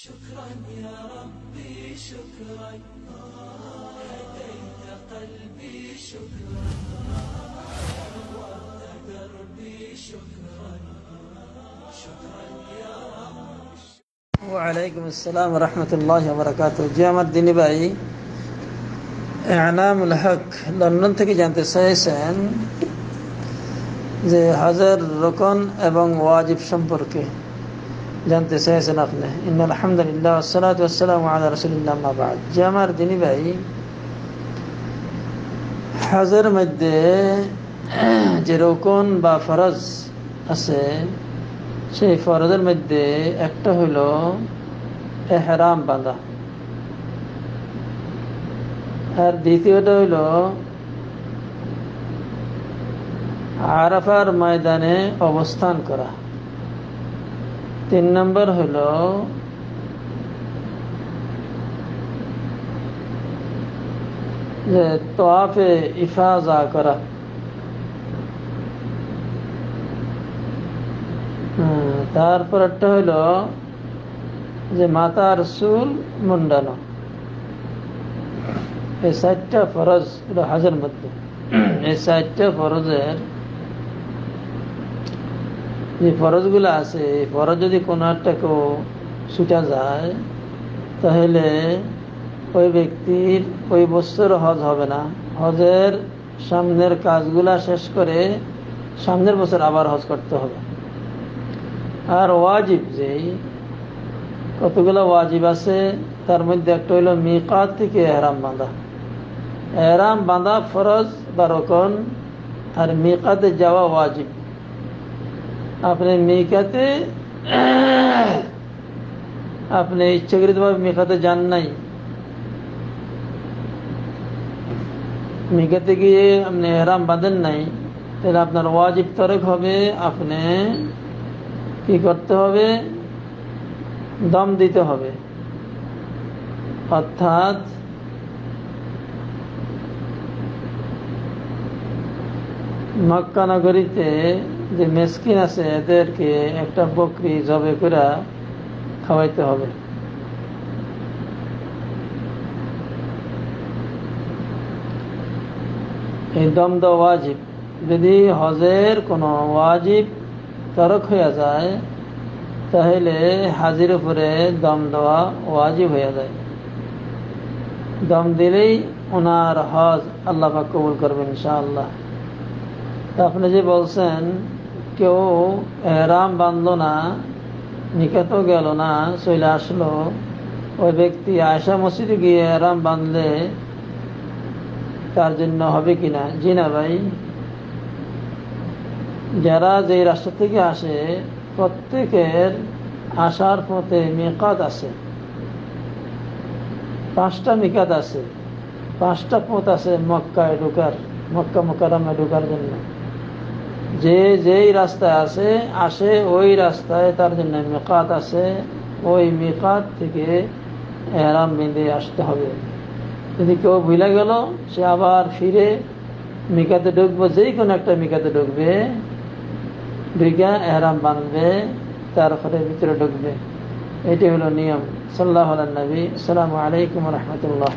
شكرا يا ربي شكرا هديت قلبي شكرا نورت دربي شكرا شكرا يا رب ওয়ালাইকুম আসসালাম রহমতুল্লাহ বরকাত জি আমার দিনী ভাই এনামুল হক লন্ডন থেকে জানতে চাইছেন যে হাজার রকন এবং ওয়াজিব সম্পর্কে জানতে চেয়েছেন আপনি। ইন আলহামদুলিল্লাহ আসসালাত আসসালাম আলা রসুলিল্লাহ বাদ। যে আমার দিনী ভাই, হাজের মধ্যে যে রকন বা ফরজ আছে, সেই ফরজের মধ্যে একটা হইল এহরাম বাঁধা। আর দ্বিতীয়টা হইল আরাফার ময়দানে অবস্থান করা। তিন নম্বর হইল যে তোয়াফে ইফাজা করা। হ্যাঁ, তারপর একটা হইল যে মাতার চুল মুন্ডানো। এই চারটা ফরজ হলো হাজের মধ্যে। এই চারটা ফরজের যে ফরজগুলো আছে ফরজ যদি কোনো একটা কেউ ছুটা যায়, তাহলে ওই ব্যক্তির ওই বছর হজ হবে না। হজের সামনের কাজগুলা শেষ করে সামনের বছর আবার হজ করতে হবে। আর ওয়াজিব যেই, কতগুলো ওয়াজিব আছে, তার মধ্যে একটা হইল মিকাত থেকে এহরাম বাঁধা। এহরাম বাঁধা ফরজ বা রকন, আর মিকাতে যাওয়া ওয়াজিব। আপনি মিকাতে, আপনি ইচ্ছাকৃতভাবে মিকাতে যান নাই। মিকাতে গিয়ে আপনি এহরাম বাঁধেন নাই, তাহলে আপনার ওয়াজিব তরক হবে, আপনি কি করতে হবে? দম দিতে হবে। অর্থাৎ মক্কা নগরীতে যে মেসকিন আছে, এদেরকে একটা বকরি জবে করে খাওয়াইতে হবে। এই দম দেওয়া ওয়াজিব। যদি হজের কোনো ওয়াজিব তরক হয়ে যায়, তাহলে হাজির উপরে দম দেওয়া ওয়াজিব হয়ে যায়। দম দিলেই ওনার হজ আল্লাহ কবুল করবেন ইনশাআল্লাহ। আপনি যে বলছেন কেউ এহরাম বাঁধলো না, নিকেতও গেল না, চলে আসলো। ওই ব্যক্তি আয়সা মসজিদে গিয়ে এহরাম বাঁধলে তার জন্য হবে কিনা জি না ভাই। যারা যে রাষ্ট্র থেকে আসে, প্রত্যেকের আসার পথে মেকাত আছে। পাঁচটা মিকাত আছে। পাঁচটা পথ আছে মক্কায় ঢুকার, মক্কা মোকারামে ঢুকার জন্য। যে যেই রাস্তায় আছে, আসে ওই রাস্তায় তার জন্য মেকাত আছে। ওই মেকাত থেকে এহরাম বেঁধে আসতে হবে। যদি কেউ ভুলে গেল, সে আবার ফিরে মিকাতে ঢুকবো যেই কোনো একটা মিকাতে ঢুকবে ঢুকা এহরাম বাঁধবে, তারপরে ভিতরে ঢুকবে। এটি হলো নিয়ম। সাল্লাহ নবী সালামু আলাইকুম রহমতুল্লাহ।